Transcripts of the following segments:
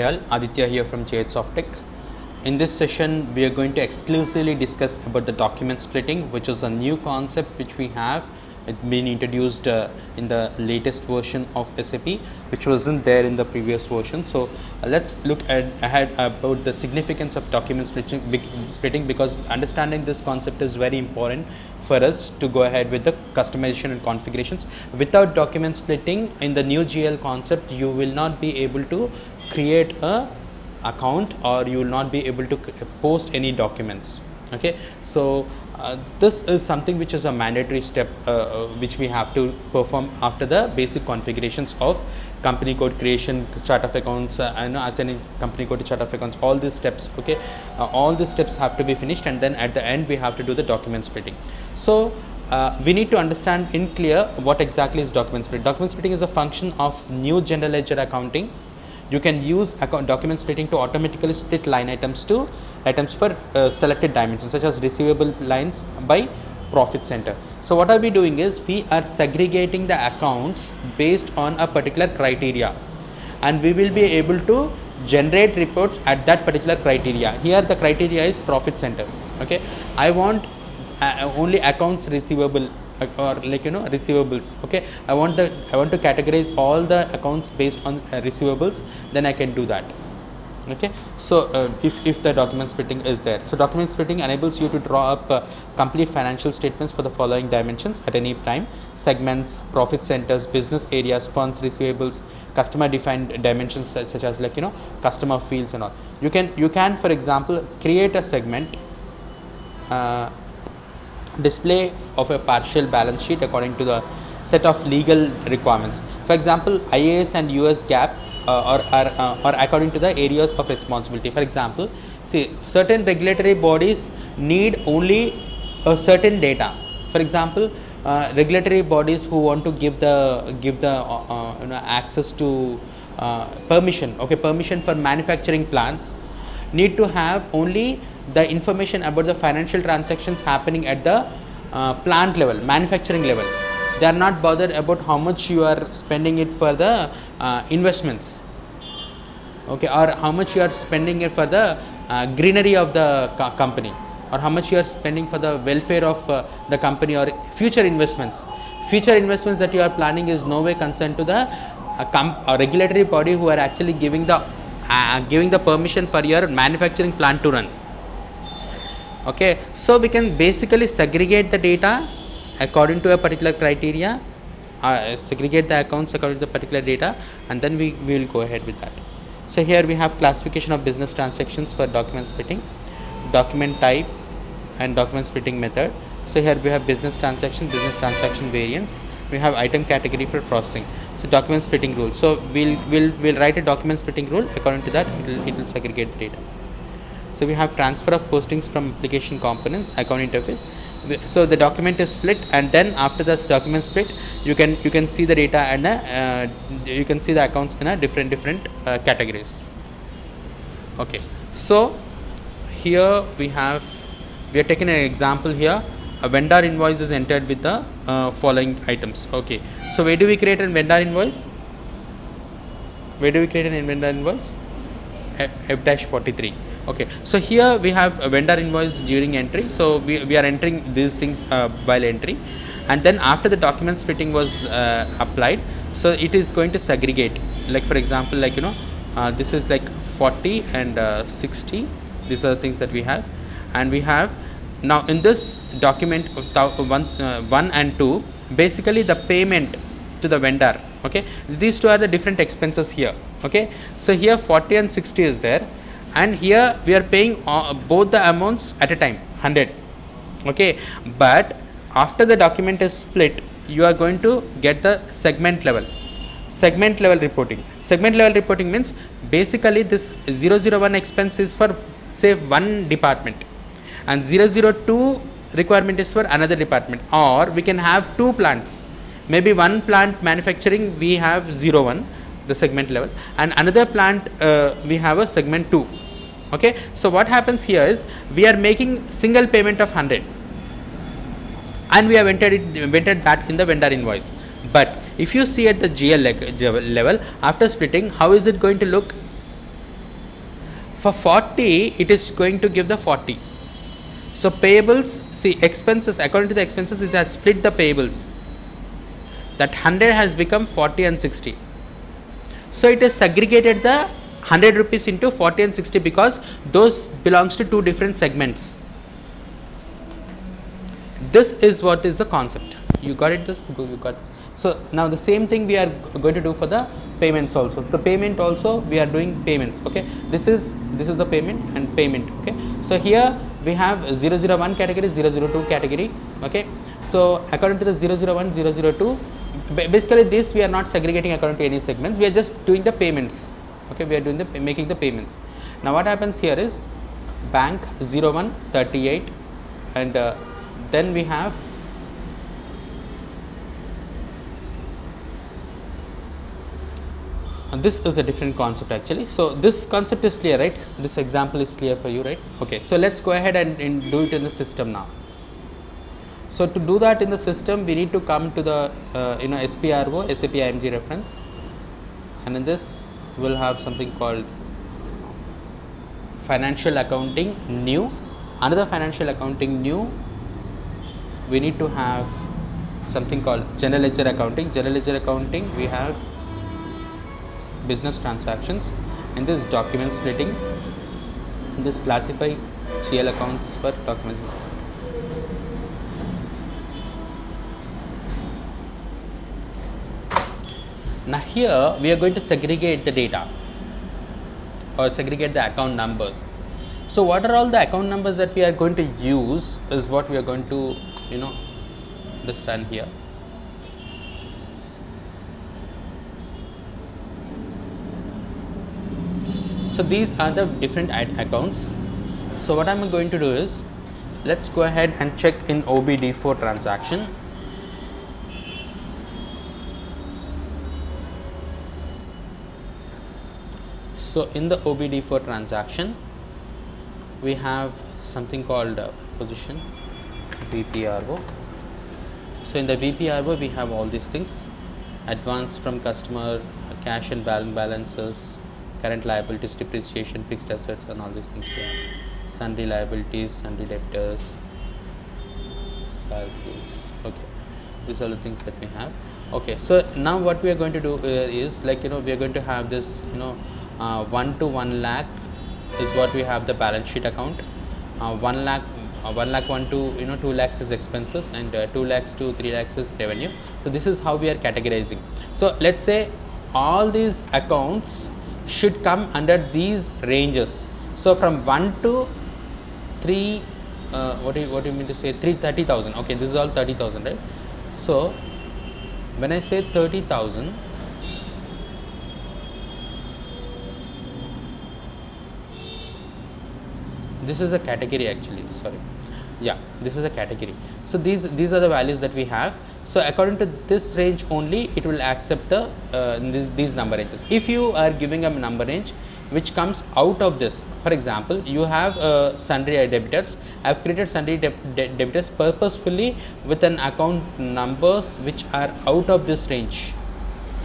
All, Aditya here from JH Softech. In this session, we are going to exclusively discuss about the document splitting, which is a new concept which we have. It's been introduced uh, in the latest version of SAP, which wasn't there in the previous version. So uh, let's look at ahead about the significance of document splitting, bec- splitting because understanding this concept is very important for us to go ahead with the customization and configurations. Without document splitting in the new GL concept, you will not be able to create a account or you will not be able to post any documents. Okay? So uh, this is something which is a mandatory step uh, uh, which we have to perform after the basic configurations of company code creation chart of accounts uh, and assigning company code to chart of accounts all these steps okay? Uh, all these steps have to be finished and then at the end we have to do the document splitting. So uh, we need to understand in clear what exactly is document splitting. Document splitting is a function of new general ledger accounting you can use document splitting to automatically split line items to items for uh, selected dimensions such as receivable lines by profit center. So what are we doing is we are segregating the accounts based on a particular criteria. And we will be able to generate reports at that particular criteria. Here the criteria is profit center. Okay? I want uh, only accounts receivable or like you know receivables okay? I want the i want to categorize all the accounts based on uh, receivables then i can do that okay? So uh, if, if the document splitting is there. So document splitting enables you to draw up uh, complete financial statements for the following dimensions at any time. Segments profit centers business areas funds receivables customer defined dimensions such, as like you know customer fields and all. You can you can for example create a segment uh, display of a partial balance sheet according to the set of legal requirements. For example, IAS and US GAAP uh, or are, uh, or according to the areas of responsibility. For example, see certain regulatory bodies need only a certain data. For example, uh, regulatory bodies who want to give the give the uh, uh, you know, access to uh, permission, okay, permission for manufacturing plants need to have only the information about the financial transactions happening at the uh, plant level, manufacturing level. They are not bothered about how much you are spending it for the uh, investments, okay, or how much you are spending it for the uh, greenery of the co- company, or how much you are spending for the welfare of uh, the company or future investments. Future investments that you are planning is no way concerned to the uh, uh, regulatory body who are actually giving the giving the permission for your manufacturing plant to run okay so we can basically segregate the data according to a particular criteria uh, segregate the accounts according to the particular data and then we, will go ahead with that. So here we have classification of business transactions for document splitting document type and document splitting method. So here we have business transaction business transaction variants. We have item category for processing. So document splitting rule. So we'll we'll we'll write a document splitting rule. According to that it will it will segregate the data so we have transfer of postings from application components account interface. So the document is split and then after this document split you can you can see the data and uh, you can see the accounts in a different different uh, categories. Okay. So here we have we are taking an example here. A vendor invoice is entered with the uh, following items. Okay. So where do we create a vendor invoice? Where do we create an vendor invoice f dash 43 okay so here we have a vendor invoice during entry. So we, we are entering these things uh, while entry. And then after the document splitting was uh, applied so it is going to segregate. Like for example like you know uh, this is like 40 and uh, 60 these are the things that we have. And we have now in this document one, uh, 1 and 2 basically the payment to the vendor. Okay these two are the different expenses here okay? So here 40 and 60 is there. And here we are paying uh, both the amounts at a time 100 okay? But after the document is split you are going to get the segment level. Segment level reporting. Segment level reporting means basically this 001 expense is for say one department. And 002 requirement is for another department. Or we can have two plants. Maybe one plant manufacturing we have 01 the segment level. And another plant uh, we have a segment 2 okay? So what happens here is we are making single payment of 100 and we have entered it entered that in the vendor invoice. But if you see at the gl level after splitting how is it going to look? For 40 it is going to give the 40 so payables see expenses according to the expenses it has split the payables. That 100 has become 40 and 60 so it has segregated the 100 rupees into 40 and 60 because those belongs to two different segments. This is what is the concept. You got it this you got this. so now the same thing we are going to do for the payments also. So the payment also we are doing payments okay? This is this is the payment and payment okay? So here we have 001 category 002 category okay? So according to the 001 002 basically this we are not segregating according to any segments. We are just doing the payments. Okay we are doing the making the payments. Now what happens here is bank 01 38 and uh, then we have and this is a different concept actually. So this concept is clear right? This example is clear for you right? Okay so let's go ahead and, and do it in the system now so to do that in the system we need to come to the uh, you know SPRO SAP IMG reference. And in this we'll have something called financial accounting new. Another financial accounting new we need to have something called general ledger accounting. General ledger accounting we have business transactions. In this document splitting. In this classify GL accounts for documents now here we are going to segregate the data or segregate the account numbers. So what are all the account numbers that we are going to use is what we are going to you know understand here. So these are the different accounts. So what i'm going to do is let's go ahead and check in obd4 transaction so in the obd4 transaction we have something called uh, position vpro so in the vpro we have all these things advance from customer cash and balance balances current liabilities, depreciation, fixed assets, and all these things we have. Sundry liabilities, sundry debtors, salaries. Okay, these are the things that we have. Okay, so now what we are going to do uh, is like you know we are going to have this you know uh, one to one lakh is what we have the balance sheet account. Uh, one lakh uh, 1 lakh 1 to you know 2 lakhs is expenses and uh, 2 lakhs to 3 lakhs is revenue so this is how we are categorizing so let's say all these accounts should come under these ranges. So, from 1 to 3 uh, what do you what do you mean to say 330,000 okay this is all 30,000 right. So, when I say 30,000 this is a category actually. Sorry. Yeah this is a category. So these these are the values that we have. So according to this range only it will accept the uh, these number ranges. If you are giving a number range which comes out of this for example you have uh, sundry debitors. I have created sundry deb debitors purposefully with an account numbers which are out of this range.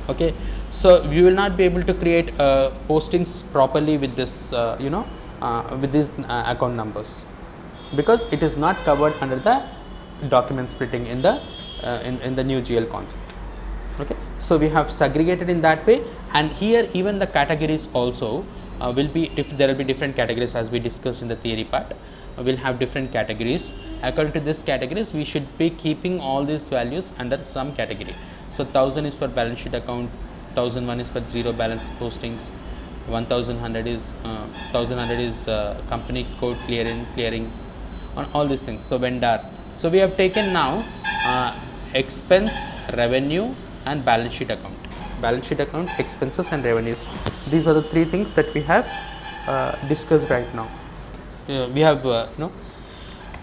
Okay? So you will not be able to create uh, postings properly with this uh, you know uh, with these uh, account numbers because it is not covered under the document splitting in the uh, in, in the new GL concept. Okay. So, we have segregated in that way and here even the categories also uh, will be if there will be different categories as we discussed in the theory part uh, we will have different categories according to this categories we should be keeping all these values under some category. So, 1000 is for balance sheet account 1001 is for zero balance postings 1100 is uh, 1100 is uh, company code clearing clearing on all these things. So, vendor. So, we have taken now uh, expense, revenue and balance sheet account. Balance sheet account, expenses and revenues. These are the three things that we have uh, discussed right now. We have uh, you know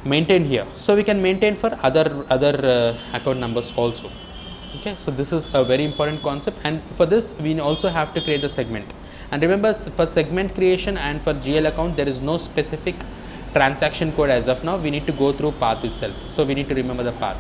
maintained here. So, we can maintain for other other uh, account numbers also. Okay, so this is a very important concept and for this we also have to create the segment and remember for segment creation and for GL account there is no specific transaction code as of now. We need to go through path itself. So we need to remember the path